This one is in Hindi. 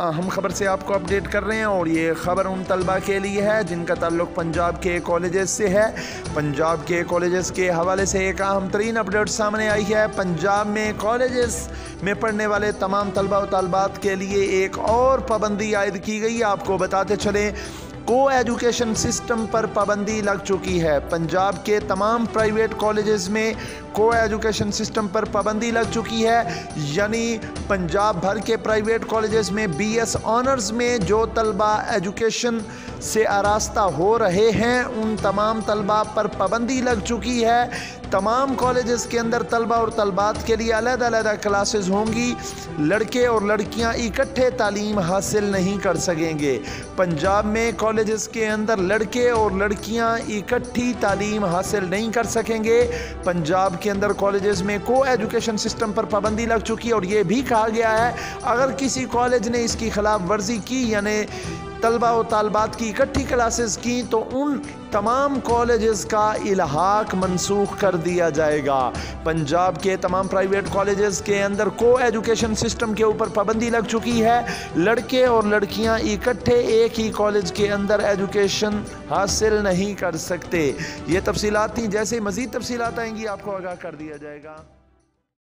अहम खबर से आपको अपडेट कर रहे हैं और ये ख़बर उन तलबा के लिए है जिनका ताल्लुक पंजाब के कॉलेजेस से है। पंजाब के कॉलेजेस के हवाले से एक अहम तरीन अपडेट सामने आई है। पंजाब में कॉलेजेस में पढ़ने वाले तमाम तलबा व तलबात के लिए एक और पाबंदी आयद की गई। आपको बताते चलें को एजुकेशन सिस्टम पर पाबंदी लग चुकी है। पंजाब के तमाम प्राइवेट कॉलेजेस में को एजुकेशन सिस्टम पर पाबंदी लग चुकी है। यानी पंजाब भर के प्राइवेट कॉलेजेस में बीएस ऑनर्स में जो तलबा एजुकेशन से आरास्ता हो रहे हैं, उन तमाम तलबा पर पाबंदी लग चुकी है। तमाम कॉलेजेस के अंदर तलबा और तलबात के लिए अलग अलग क्लासेस होंगी। लड़के और लड़कियाँ इकट्ठे तालीम हासिल नहीं कर सकेंगे। पंजाब में कॉलेजेस के अंदर लड़के और लड़कियाँ इकट्ठी तालीम हासिल नहीं कर सकेंगे। पंजाब के अंदर कॉलेजेस में को एजुकेशन सिस्टम पर पाबंदी लग चुकी है और ये भी कहा गया है, अगर किसी कॉलेज ने इसकी खिलाफ वर्जी की, यानी तलबा व तलबात की इकट्ठी क्लासेस की तो उन तमाम कॉलेजेस का इलाहाक मनसूख कर दिया जाएगा। पंजाब के तमाम प्राइवेट कॉलेजेस के अंदर को एजुकेशन सिस्टम के ऊपर पाबंदी लग चुकी है। लड़के और लड़कियाँ इकट्ठे एक ही कॉलेज के अंदर एजुकेशन हासिल नहीं कर सकते। ये तफसीलात थी। जैसे मज़ीद तफसीलात आएँगी, आपको आगाह कर दिया जाएगा।